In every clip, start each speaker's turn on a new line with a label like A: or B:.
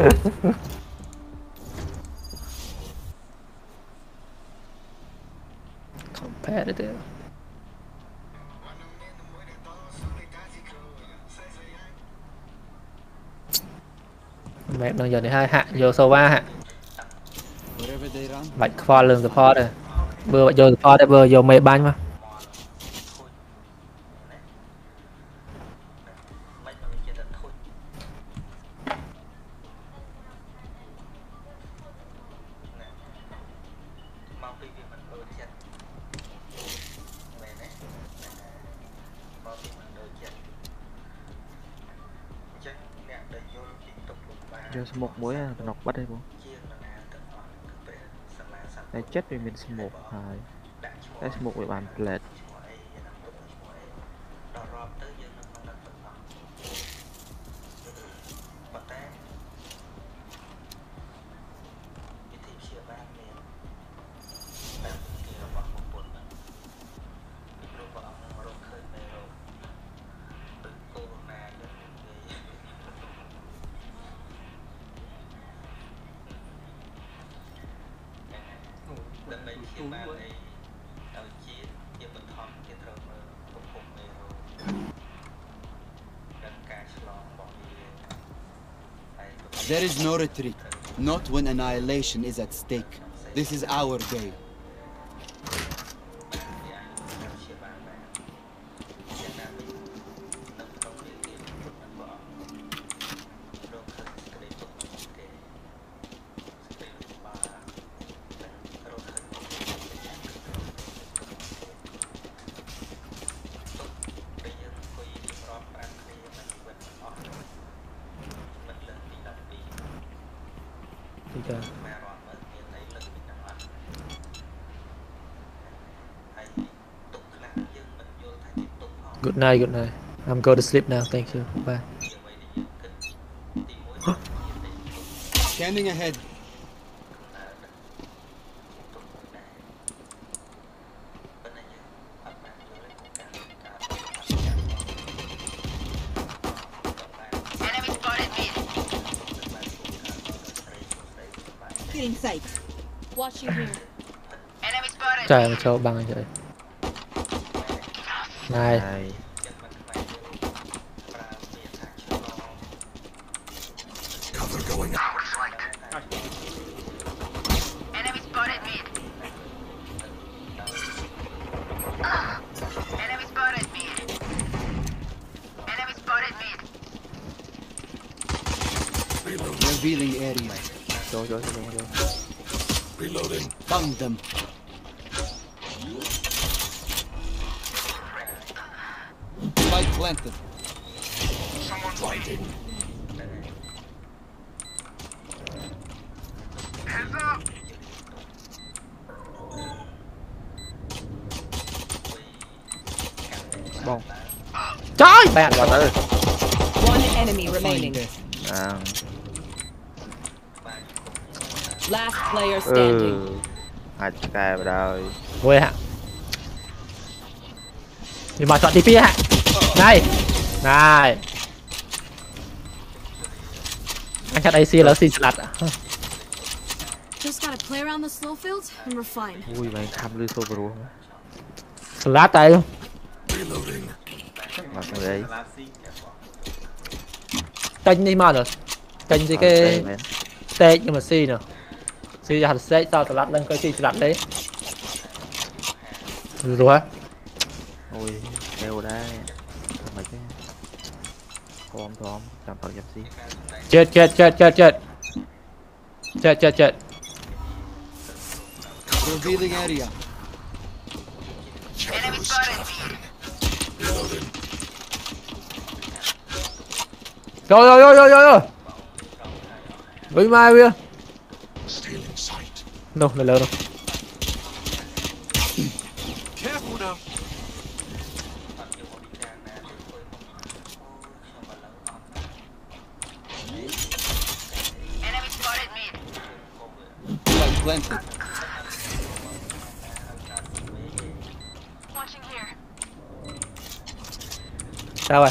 A: competitive. Mẹ nó giờ này hai hạ vô sâu ba hạ. Bạch kho lường support rồi vừa vô support rồi, bơ vô mẹ banh mà
B: មានស្មុកហើយតែស្មុកវាបានផ្លែត
C: ដើម្បីព្យាបាលអីឲ្យជាតិជាបឋមគេត្រូវមើលប្រភពមេរោគនិងការឆ្លងរបស់វា
D: There is no retreat, not when annihilation is at stake. This is our day.
A: Good night good night I'm go to sleep now thank you bye
D: Scanning ahead.
E: Getting sight. Watching here.
A: trời mà cho băng trời này
B: này
D: Spike planted.
B: bông
A: trời bạn
B: vào tới
E: One enemy remaining.
B: à
E: Last player standing.
B: ừ hai cái vào đây
A: Ôi hạ Thì mà chọn TP hạ Này. Này. Anh chặn AC là xin slot
F: Just gotta play around the slow fields and we're fine.
B: ui mày tham lưu sô bro
A: Slot tay luôn.
B: Mà cái đấy.
A: Kênh đi mà rồi Kênh gì cái stage nhưng mà C nữa C là hạt sao slot lên cái C slot đấy. Rồi
B: ui đeo đây thom thom chạm phật nhập xí
A: Chết chết chết chết chết. Chết chết chết.
D: Revealing area.
A: Rồi rồi rồi rồi rồi rồi Với mai kia No, là lớn rồi
D: Spike planted.
A: Sao rồi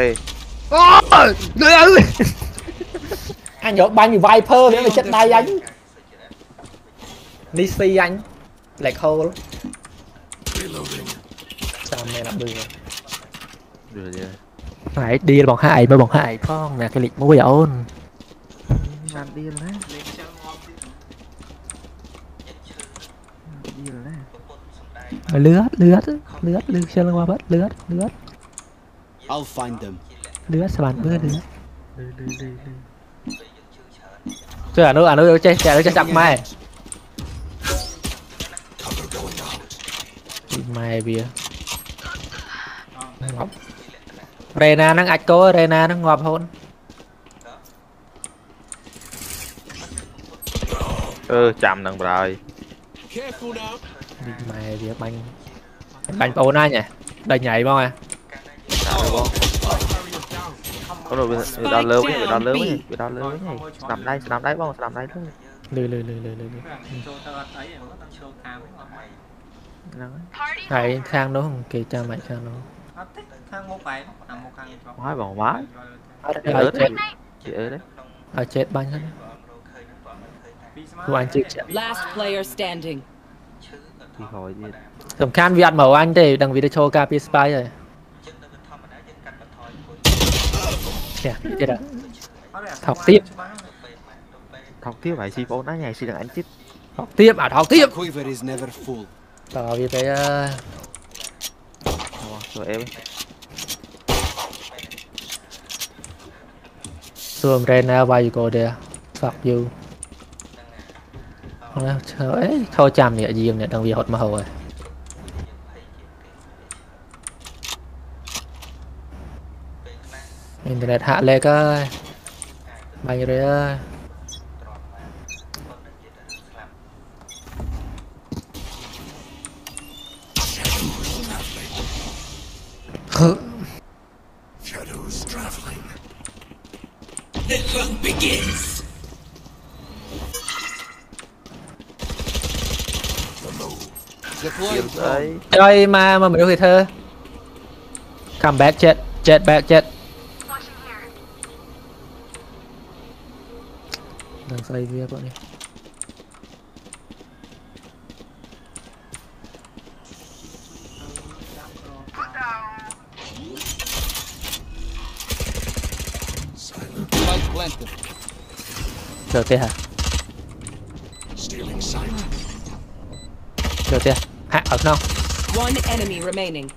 B: xe
A: Ôi, người ơi. Anh nhớ bao nhiêu Viper nữa mà chết tay anh? Nisi anh. Lạc hole Sao mẹ làm
B: đường
A: Phải đi là bọn hai bởi bọn hai. Con nè cái liệt
B: mới dọn Làm điên đấy.
A: Lướt lướt lướt lướt xe qua bớt lướt lướt.
D: I'll find them.
A: Đưa seban bữa đưa. Đưa
B: à, à, đưa à,
A: đưa. Chơi à nó à nó chơi chạy nó chơi chặt mày. Mày bia. Ngọc. Rena nó ạch cô, Rena nó ngọp hôn.
B: Ừ, chạm
D: nâng rồi.
A: Mày bia bánh bánh bầu na nhỉ? đầy nhảy bao à? có rồi bị đào
C: lớn quá bị đào lớn quá bị đào lớn này làm đây làm đây bao làm đây thôi. Lười lười
B: lười lười lười
A: thầy khang đó không? Kì cha mày khang đó
C: nói
B: bỏ quá. Ờ, chị ơi đấy.
A: À chết banh hết của anh chị
E: last player standing.
A: Rồi. nè chết rồi
B: thọc tiếp. học tiếp phải xì bố nó ngày xì đằng anh chết
A: học tiếp à học tiếp. Tao vì
B: thế rồi em.
A: Sườn Rena ờ, bay cô đi Fuck you ờ, Thôi chàm nè, dìm nè, đang bị hột mà hồi internet hạ lệ ơi Hự.
D: Deploying
B: ស្អី
D: drone.
A: Chơi mà mà mình có thể thơ Come back chết Chết back chết ra đây
D: với các
A: chờ tia chờ tia hạ ở không
E: One enemy remaining.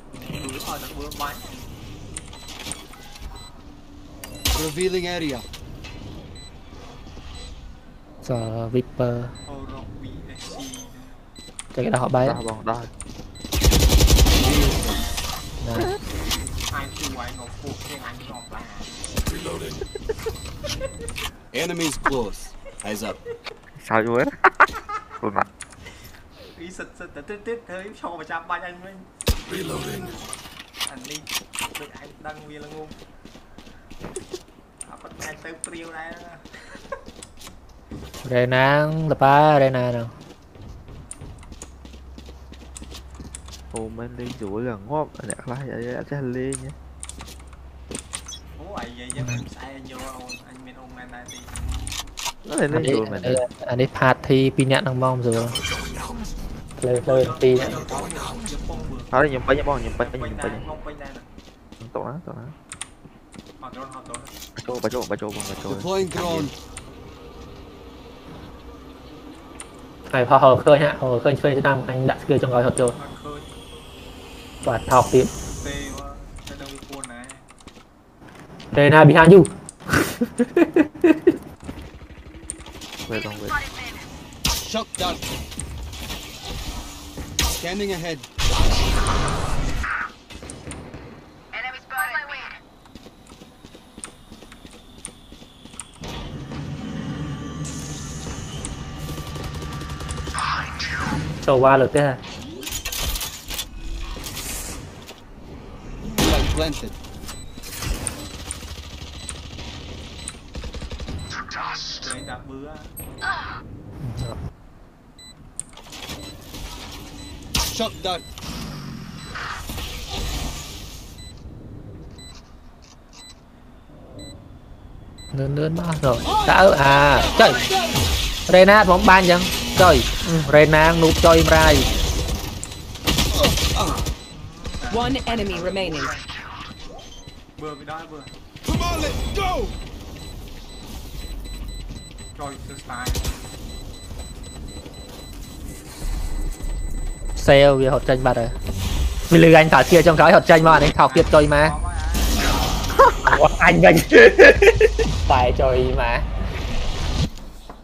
D: Revealing area.
A: giờ Viper. Cho cái đó họ bay
C: Reloading
D: Enemies close Eyes up.
C: Sao chú ấy mặt. Sật sật tít tít cho mà chạm banh anh mình Reloading. Anh đi. Anh đăng viên là ngu. À bật anh tới priêu này. Renang lepas
A: Rena nào
C: Komen đi đuổi là ngóp Nạc lá vậy ra cho Lê nha. Ủa vậy? Chứ
B: em sai anh mình ôm
A: anh
B: này
A: Nó
B: lại lên
A: rồi mà Anh đi party pin nhạc đang bom rồi. Lê lê pin nhạc
B: Thôi nhầm bay nhầm bom nhầm
C: bay nhầm
B: bay nhầm
C: Tổ
B: nó
C: tổ
B: nó.
C: Bà chỗ bà chỗ bà chỗ bà
B: chỗ. Deploying drone này
C: พอหอกเคย
B: ฮะหอกเคยช่วยจะทำ
D: อั
A: นดักสกิลจงกอยหดโจน
C: บาดท
A: อกตี
C: เตนาบีฮานยู
A: เวท
B: ลองเวท
D: Shock down. Scanning ahead.
A: Trâu qua được thế
D: Shock dart.
A: Nơn nơn bao rồi. Đã à, trời. Rena bóng ban chẳng. Trời, ừ, Rena núp cho im rai.
E: One enemy remaining.
C: Bừa cái đó bừa
D: Come on, let's go!
C: Rồi sư style
A: Sale kìa hột tranh bật rồi. Mình lừa anh thả kia trong cái hột tranh mà anh thọc kiệt chơi mà. Anh anh phải chơi mà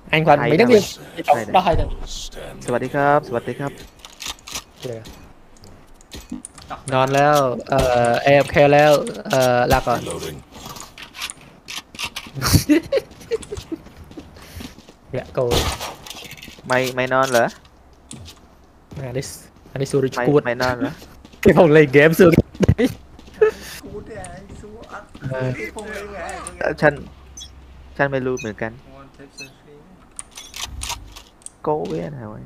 A: anh còn mấy đứa kia trong đó hay rồi
B: สวัสดีครับ สวัสดีครับ
A: นอนแล้ว เอ่อ AFK แล้ว เอ่อลาก่อนเนี่ยโก
B: mày mày non เหรอ
A: อันนี้อันนี้สูริช
B: mày
A: กูด
B: mày non เหรอ
A: ที่ผมเล่นเกมสูริ
C: Cút đi ai xuống ắt
A: Ờ.
C: Cái phong lên ngay
B: เอ่อฉันฉันไม่รู้เหมือนกัน
C: Ngon thêm sơ
B: cố ghê nào ấy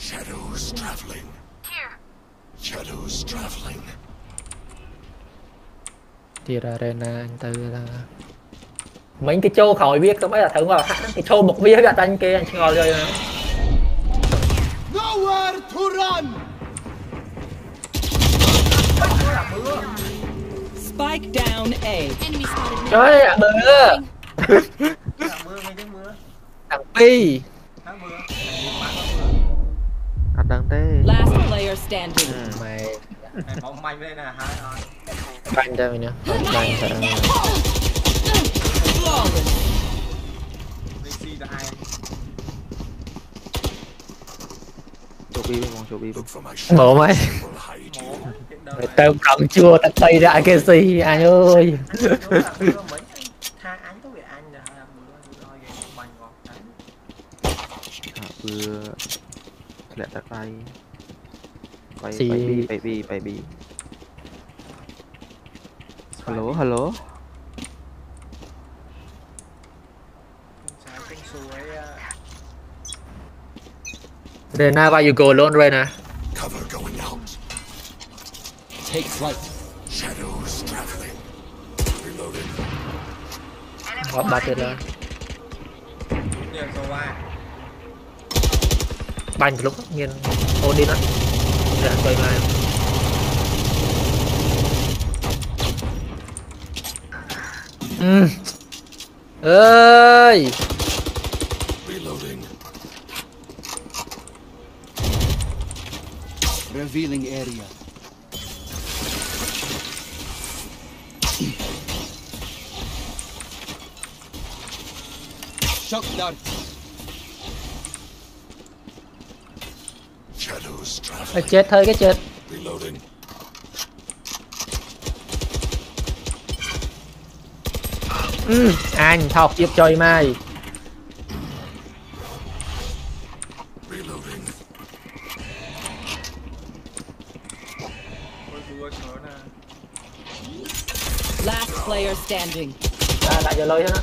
G: Shadows traveling. Here. Shadows traveling.
A: Tiệt arena anh Tư là Mấy cái chỗ khỏi biết tôi mới là thử vào thì chỗ một vía gặp anh kia anh ngồi rồi.
D: Nowhere to run.
E: Spike down A.
A: Trời ạ
C: bự
A: thằng Pi.
B: À đằng thế.
E: Last player standing.
A: Ừ, mày.
C: Mày bóng manh đây nè hai rồi
A: banh cho mình nhá. Banh thật
C: Messi đã
A: mày Mày tao cầm chua tao tay ra cái gì anh ơi?
B: แหละตะไคร้ไป
A: สี่
B: ไปบีไปบีไปบีฮัลโหลฮัลโหล
A: สายค
G: นสว
D: ยอะ
G: เดิ
A: นหน้า
C: ว่าอ
A: ยู่โกโลนด้วยนะ
G: Cover
D: going out. Take flight.
G: Shadows traveling.
A: Reloaded. วับบาเจ็ตแล้ว
G: เรื่
C: องก็
E: ว่า standing.
A: à, tại ôn đi cho nó
D: Spike planted.
A: giờ lôi cho nó anh à,
B: chết thôi cái chết ừ, anh thọc giúp chơi mai Last
C: player standing.
B: À, đã giờ lôi hết á.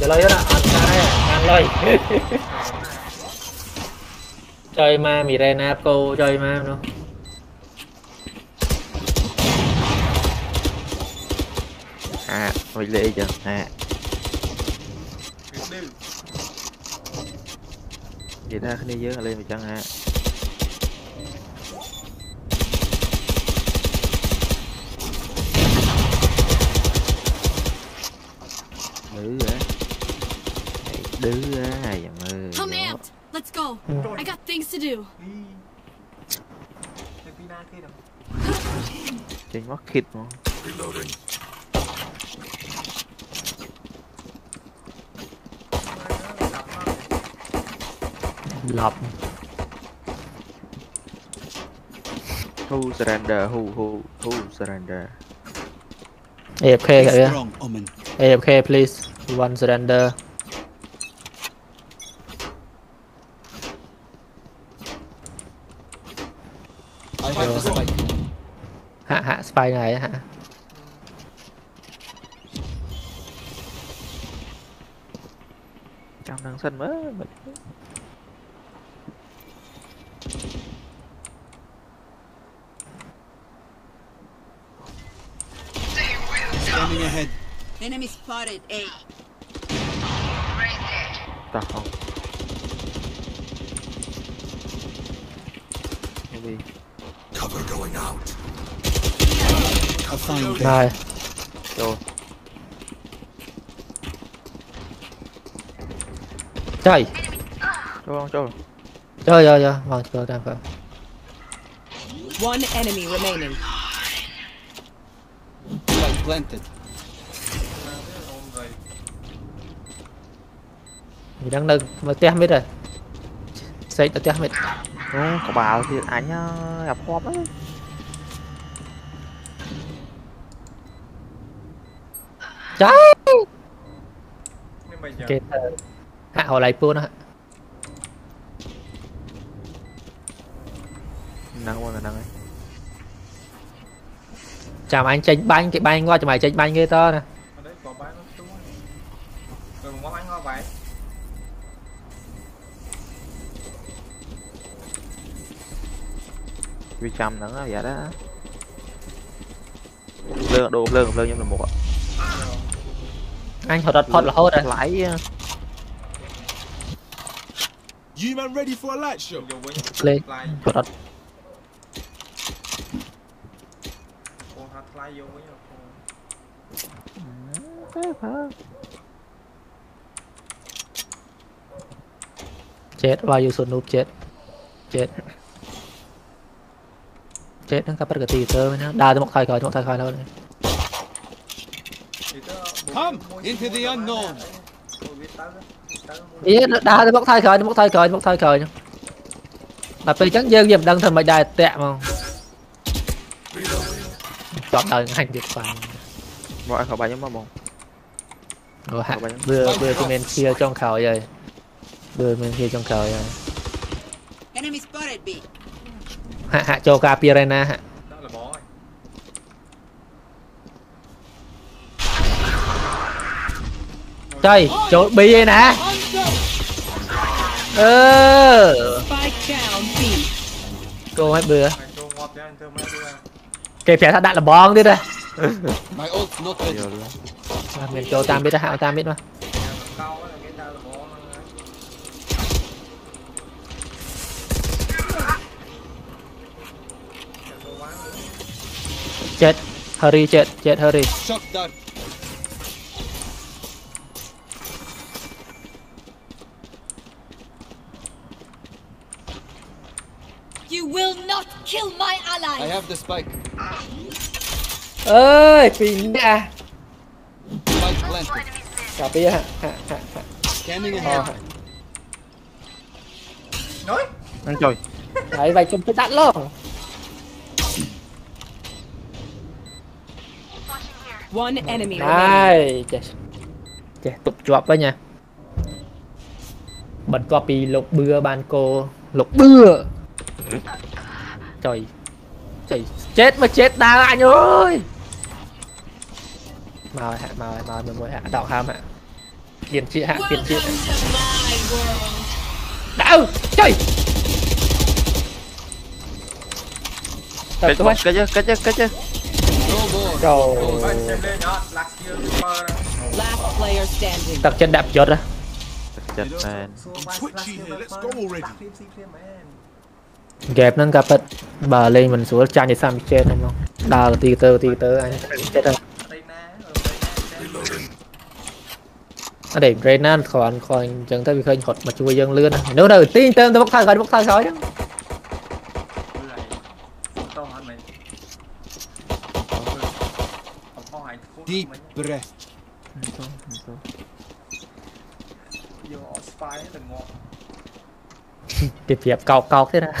B: Giờ lôi hết á. Ờ, à, ra đây. Đang lôi. chơi ma Mirena cô chơi ma nữa à mày lê chưa à. Vậy ra cái này dưới lên mày chẳng hả đứa á. Đứa á,
F: dầm ơi. Let's go. I got things to do.
B: Trên mắc khịt mà.
G: Reloading.
A: Lập.
B: Who surrender? Who who who surrender?
A: AFK kìa. AFK please. One surrender. Spy này hạ
B: trong đang sân mới mình
D: ahead.
E: Enemy spotted A.
B: ta không Maybe.
G: Cover going out.
D: I found them.
A: này.
B: Rồi.
A: Trời
B: cho không cho
A: trời trời trời vâng chờ đang phải
E: One enemy remaining.
D: Spike planted.
A: mình đang nâng mà té hết rồi. Xây đã té hết.
B: Ồ, có bảo thì anh uh, gặp họp ấy
A: trời
C: nhưng mà giờ
A: hạ họ lại nó hạ.
B: năng quá là năng ấy
A: chào anh tranh banh cái banh qua cho mày tranh banh ghê to nè
C: ở đấy có bán nó xuống rồi món ăn ngon vậy
B: vì trăm nữa vậy đó lương đồ lương lương nhưng là một ạ
A: anh họ đọt phọt là hốt rồi.
B: Lãi uh,
G: You man ready for a light show?
C: vô với nhau
A: chết vào vô sụt núp chết. Chết. Chết nó cắp cái tì tơ với nó đa tới một thay khỏi một thay khỏi
C: tớ
D: Come into the unknown.
A: ý nó đa tới một thay khỏi một thay khỏi một thay khỏi mà bây chắc dương dùm đăng thần mày đài tẹm không chọn đời hành được bằng
B: mọi khỏi bài nhóm mà bông
A: rồi hạ đưa đưa cái men kia trong khẩu rồi đưa men kia trong khẩu rồi
E: B.
A: hạ hạ cho ca pirena hạ
C: đó là bỏ rồi
A: chơi chỗ bi đây nè. Ơ cô hết bừa. Kể phải thật đạn là bong đi đây. Mình cho tam biết hạ tam biết mà. Chết. Hurry, chết chết, hurry.
F: You will not kill my ally!
D: I have the spike.
A: ơi pin nè
D: Spike planted.
A: hạ
D: Scanning
A: Ờ,
D: ahead.
C: nói.
B: Ăn trời.
A: Đấy vậy trong cái đạn luôn
E: One enemy
A: này chết. Chết tục chọp với nha. Bật copy lục bưa ban cô. Lục bưa trời. Trời chết mà chết đa anh ơi. Màu hạ màu màu mình mới hạ. Đọc ham hạ. Kiên trị hạ kiên trị đau trời. Tập
B: cái
C: ហ្គេម
E: ហ្នឹង
A: ក៏ប៉ិតបើលេ
B: ងមិ
G: នស្រួលចា
A: ញ់ឯសាមីចេតហ្នឹងមកដើរទីទៅទីទៅអញចេតហ្នឹ
C: ងអត់ទេ Renan
A: គ្រាន់គ្រាន់អញ្ចឹងទៅវាឃើញរត់មកជួយយើងលឿននោះទៅ
C: ទីទៅមកថើគាត់ម
D: ក
C: ថើ
D: ក្រោ
C: យហ្នឹ
A: ង ប្រៀបកោកកោកទេណា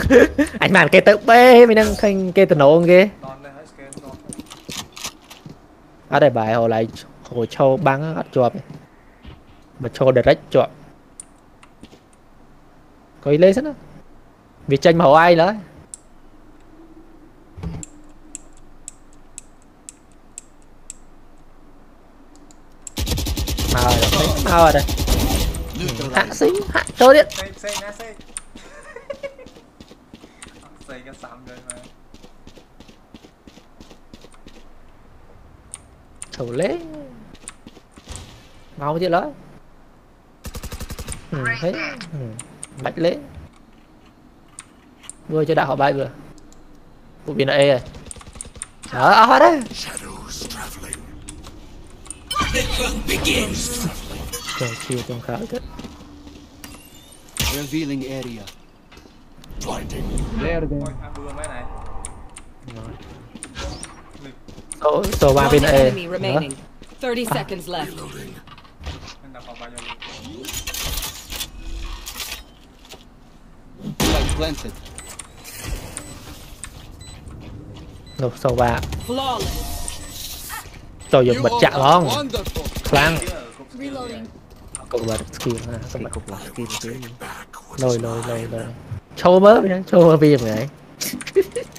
A: អញបានគេទៅបេមិនដឹងឃើញគេតំណងគេ
C: តនដែរហើយ scan តន
A: អត់ទេបាយហូរឡៃហូរឈោបាំងអត់ជាប់ទេបើឈោ direct ជាប់កុយលេសិនណាវាចេញមកហើយឡើយមកហើយដល់មកហើយដល់ហាក់
D: Neutralized.
A: ស៊ីហាក់ចូលទៀត
C: ផ្សេងផ្សេងណាផ្សេង
A: thủ lế Mau chứ lối Ừ thế ừ. Bạch lế Vừa cho đạo họ bay vừa. Bộ biến là E rồi Đó à, đấy. Trời siêu trong khá thật.
D: Revealing area.
A: Số, số
E: 3
A: bên E
E: Đó. 30 seconds left.
D: planted.
A: Sâu ba. Tôi dùng bật
D: chặn
A: luôn.
F: Clang.
A: Cục bật skill ha, cục bật
G: skill.
A: Lôi lôi lôi lôi. Show bớt nhá, show bớt viêm vậy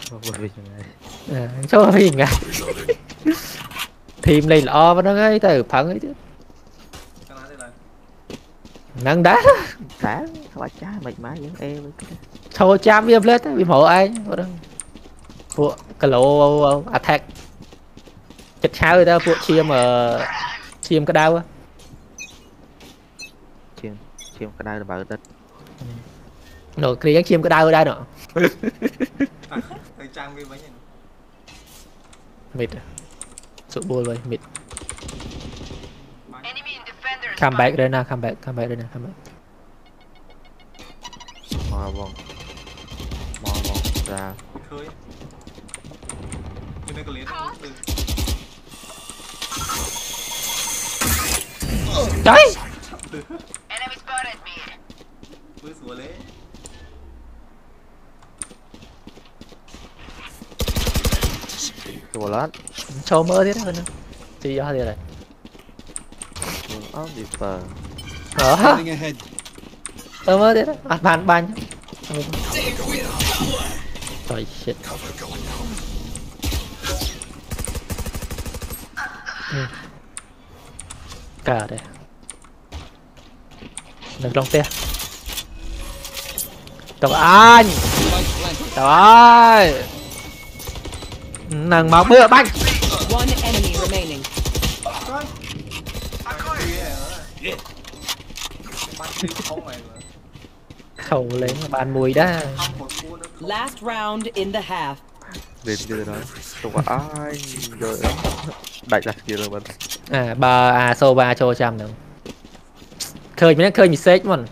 A: Show bớt viêm vậy Team này lo mà nó ngay từ phận ấy chứ. Nâng đá.
B: Đá, quá trái mệt mỏi những em
A: Show chạm viêm lên á, viêm hộ ai Phụ, cái lỗ attack. Chịch sao người ta phụ chiêm ở ờ, Chiêm cái đau á.
B: Chiêm, chiêm cái đau là bảo đất tên
A: nổi kia chiêm cái đau ở đây nọ
C: ទៅចាំវាវិញហ្នឹង
A: mịt à sụp bùa rồi mịt
C: បាញ់
A: come back đây nè come back come back đây nè come back
B: mò vòng mò vòng ra
C: ឃើញវានៅកលៀនទៅ
A: trời
C: ធ្វើស្រួលទេ
A: thế thôi nè. Chỉ do gì này
B: áo đi
A: tơ mơ thế đó à bàn bàn trời shit.
G: Out.
A: cả đây. Được trong tia Trời anh
D: Light planted
A: nàng máu bữa banh khẩu lấy mà bàn mùi
C: đã.
E: Last round in the half.
B: Về bây giờ đó không có ai rồi đó đại đặt kia rồi bạn.
A: À ba à sâu ba cho trăm nữa khơi mình khơi mình xếp mình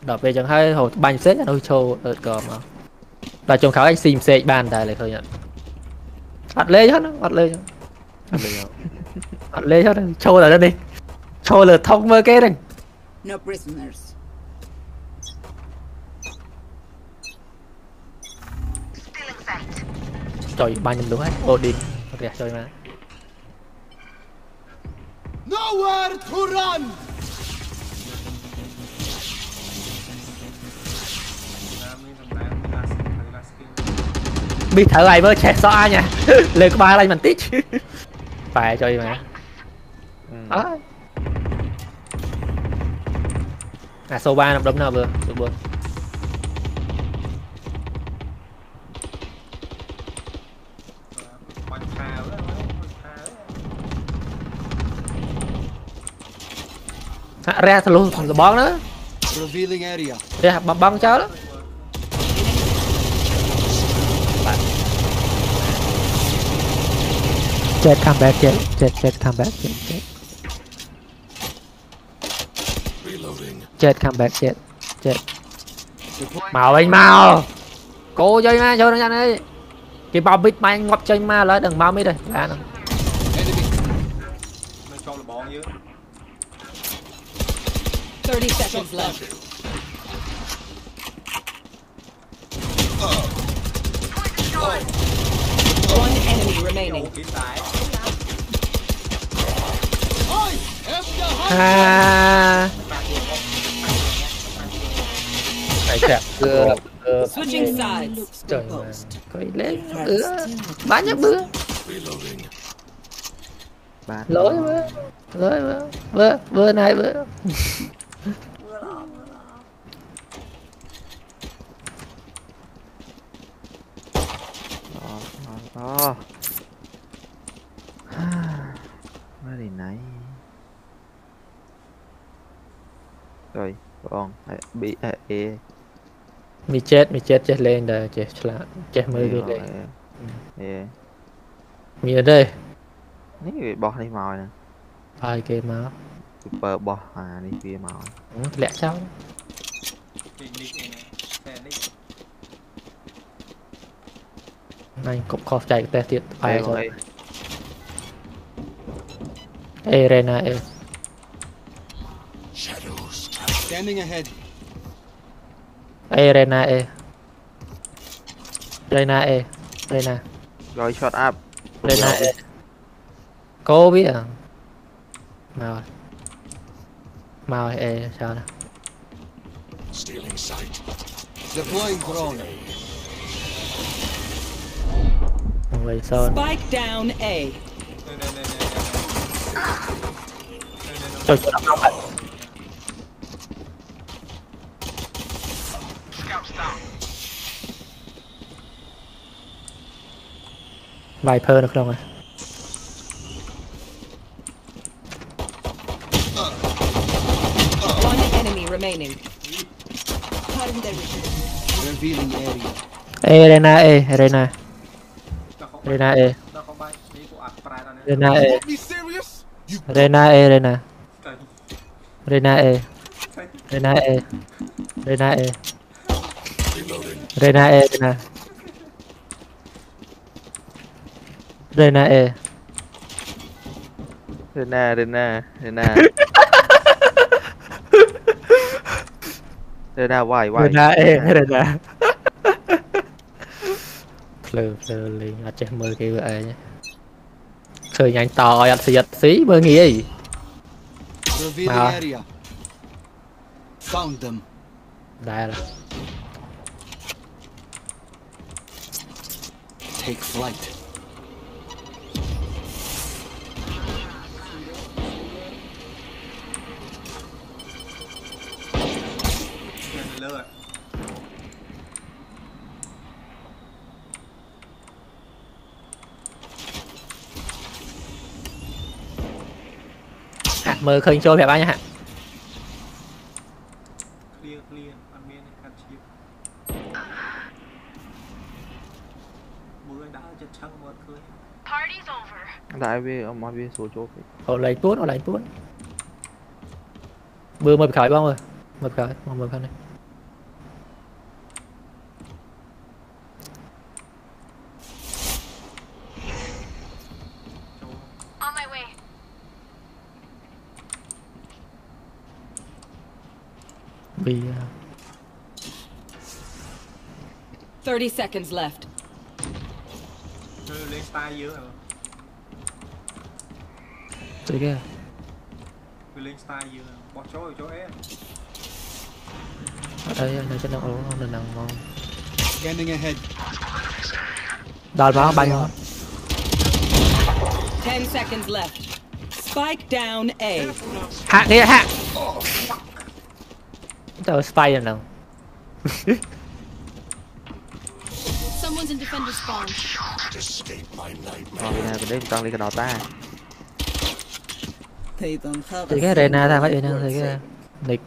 A: đọc về chẳng hay hồi ban xếp là đôi cho ở cờ mà. Và trong khảo anh sim xếp ban tại lại khơi nhận Ọt lê hết ọt lê
B: giờ
A: ọt lê hết Chô là đó đi. Chô là thông mơ kế đây
E: No prisoners.
A: Trời ba nhầm đúng hết. Ô đi. Ok chơi mà.
D: Nowhere to run.
A: Biết thở ai mới chẹt xóa nha Lên có ba lên mình tít Phải chơi mà
B: ừ.
A: Đó À số 3 nằm đúng nào vừa Số 4
C: បាញ់ខាវបាញ់ខាវ
A: Hả, ra thằng luôn thằng bón nữa
D: Revealing area.
A: ra bong bong cháu đó Jet, come back, Jet, Jet, Jet, come back, Jet,
G: Jet.
A: Jet, come back, Jet, Jet. Mau anh mau! Cố chơi ma chơi nó nhanh đi! Cái bao mít mà anh ngọc chơi ma lại đừng bao mít rồi, ra nè.
E: Thirty seconds left. Oh. enemy remaining.
A: À. Phải chạm cưa
E: Switching sides.
A: Trời mà. Coi lên bữa. Bán nhắc bữa. Lỗi bữa. Lỗi bữa. Bữa, bữa này bữa.
B: Oh. đi nice. Rồi, con à, bị à, e.
A: Mi chết, mi chết chết lên đây chết là chết mới biết đây
B: E.
A: Mi ở đây.
B: Ní bỏ đi mồi nè.
A: Ai
B: kia mà. Super bỏ à đi kia
A: mồi. Lẹ sao? anh cũng khó chạy cái tiệt
B: អេ
A: ai
B: បង
A: rồi
B: អេ
A: ê Rena ê
G: Shadows traveling.
D: Scanning ahead.
A: ê Rena ê Rena ê Rena
B: rồi shot up
A: Rena ê cô biết à mau rồi mau rồi, ê sao nè
G: Stealing sight.
D: Deploying drone.
A: người sơn
E: Spike down A.
C: នេះនេះនេះ เร
A: นาเอเรนา
E: เอเร
D: นา
A: เอเร
C: นา
A: เร
C: นาเอเรนาเอเรนาเอ
A: เร
D: นา
A: เอเรนาเรนา
G: เอ
A: เรนา
B: เรนาเร
A: นาเร
B: นาไหวไหวเรนาเอเร
A: นา Phờ phờ liền ở trên mơ kêu ê nhé Khơi nhanh to ăn xịt xí mơ nghĩ gì
D: revealing area. Found them.
A: Đây là
D: Take flight.
C: lên lơ
A: hạt mơ khơi trôi phải bao nhiêu hạt
C: clear clear អត់មានកាត់ឈៀបមើលដើរចិត្តឆឹងមកឃើញ
F: Party's over.
B: đại về ông mà về số chốt ấy.
A: Ồ lấy tuốt, ồ lấy tuốt Bưa mời khởi bông rồi Mời khởi, mời mời khởi này
F: On
E: 30 seconds left.
C: lên style dưới hả?
A: Chơi
C: lên style dưới hả? Bỏ chỗ ở chỗ em.
A: Ở đây anh cho nó ổn không đừng nằm ngon.
D: Scanning ahead.
A: Đòi báo bay không?
E: 10 seconds left. Spike down A.
A: Hạ đi hạ. Tao spy nào.
F: Someone's in defender spawn.
B: Còn bên đây tăng lên cái đó ta.
E: Thì tuần thơ
A: Thì cái Rena ra phải Rena thì cái Nick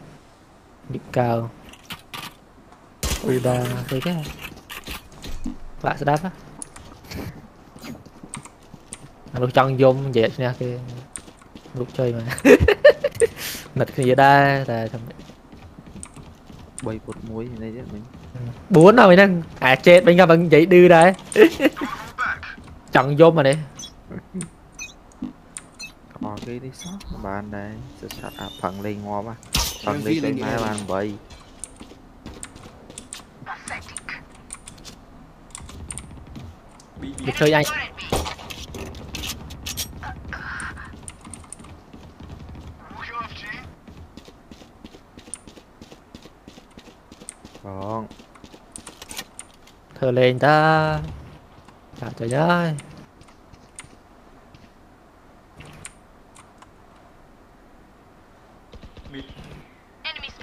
A: Nick cao Uda thì cái Bạn sẽ đáp á. Lúc trong zoom vậy nha cái Lúc chơi mà. Nịch khi đây là thằng
B: bay một muối này chứ mình
A: bốn rồi nè à chết bên gặp bằng vậy đưa đây. Chẳng vô mà đấy
B: còn cái đi sót bạn đây. Sẽ sót à phần lên ngoa mà phần lên cái máy bạn bậy
A: Được chơi anh. Thở lên ta. Chào trời ơi.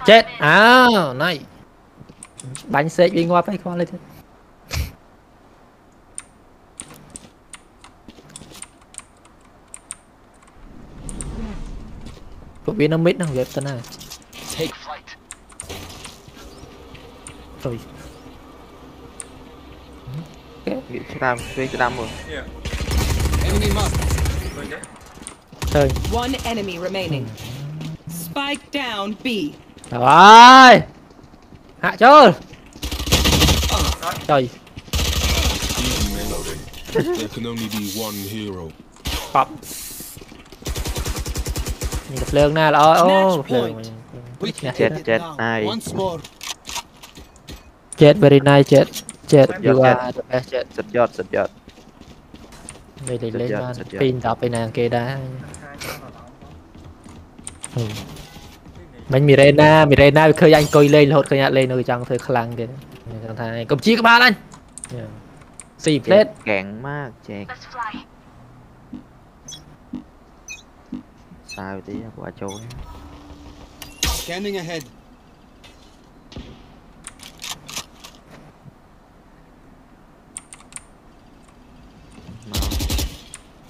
A: Chết. À này. Bánh xếp đi qua phải qua lên thế. Phổ biến nó mít nó ghép tên này
D: Take flight.
A: rồi
B: làm cái cái đâm rồi
A: thôi
E: One enemy remaining. Spike down B.
A: rồi hạ chưa trời.
H: There can only be one hero.
A: nhìn gặp lương nè ô
E: point.
D: We
A: Yeah.
D: can
B: Jet,
D: take it
B: jet,
D: now.
B: nice.
D: More
A: chết very nice chết chết
B: Dạ,
A: you
B: chết.
A: are the best chết
B: สุดยอดสุดยอด
A: đây đây
B: Dạ,
A: lên
B: dạ,
A: mà
B: dạ, dạ.
A: pin tập bên nàng kia đá ừ. mình mì rena mì rena khơi anh coi lên hột khơi nhạt lên rồi chẳng thời khlang kìa thằng thằng cầm chi các bạn anh Yeah. xì
B: เจ็
A: plate
B: บแข็งมากแจกตายไปดิกว่าโจเนี่ย
D: Scanning ahead.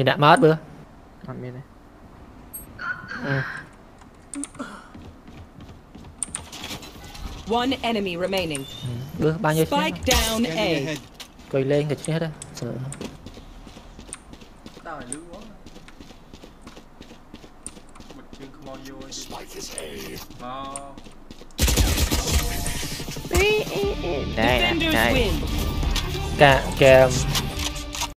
A: Mình đã mất bữa.
B: Mất mình này.
A: Ừ.
E: One enemy remaining. Ừ.
A: Bữa bao nhiêu
E: Spike down A.
A: Quay lên cái chết đấy. Sợ.
C: Tao là lũ quá.
G: Spike is A.
E: Wow.
B: Đây, đây,
E: đây.
A: Cả kèm